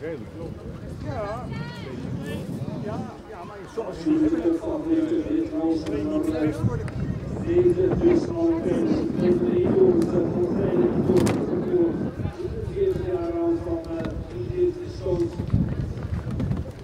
redelijk klopt. Ja. Ja, ja, maar soms Als je hebben het gewoon dit niet. als bevest worden. Deze dus al mensen en de jongens voor veilig door 40 jaar aan van dit stoot.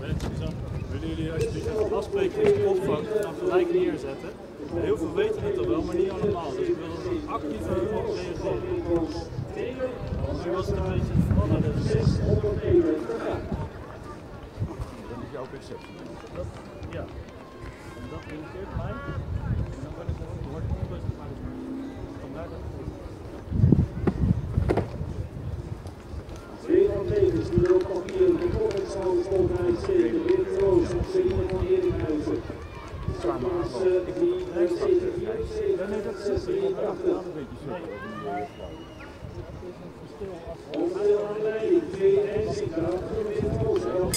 Mensen, zo, willen jullie alsjeblieft afspreken in de opvang en dan gelijk neerzetten? Heel veel weten het al wel, maar niet allemaal. Dus ik wil dat we actief op reageren. Nu was het een beetje veranderd ja, Dat, ja. En dat irriteert mij. En dan ben ik er nog ik onrustig te de Vandaar dat het Twee van Levens, die loopt nog hier. De koppenstand stond hij zeker. Wim Roos, Celine van Eringhuizen. Samen die blijft zitten. 74, 83. Onderdeel aan aanleiding 2 en Sintra. Wim Roos, 11,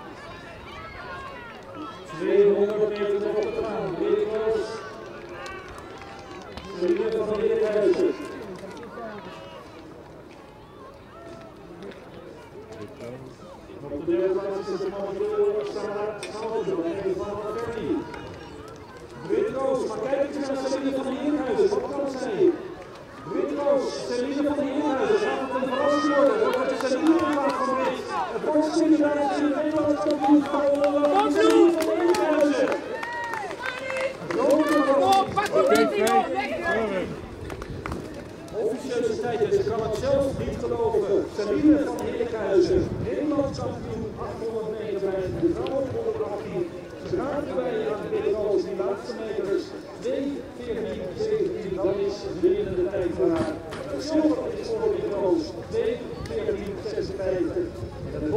200 meter nog te gaan. Celine van. Op de derde plaats is de momenteel Sarah Schouten en van Verdi. Wit-Roos, maar kijk eens naar Celine van der Eerhuizen. Wat kan het zijn? Wit-Roos, Celine van Eerhuizen. Gaat het een verrassing worden? Wordt het de Celine van dit? Het wordt van het Celine universiteit is, ze kan het zelf niet geloven. Sabine van Heerlijkhuizen, Nederlands kampioen bij de vrouwen onder 18. Ze raken bij aan de middenvallers die laatste meters 2, 14, 17, dat is de winnende tijd van haar. Het zilver is voor de 2, 14, 56. En de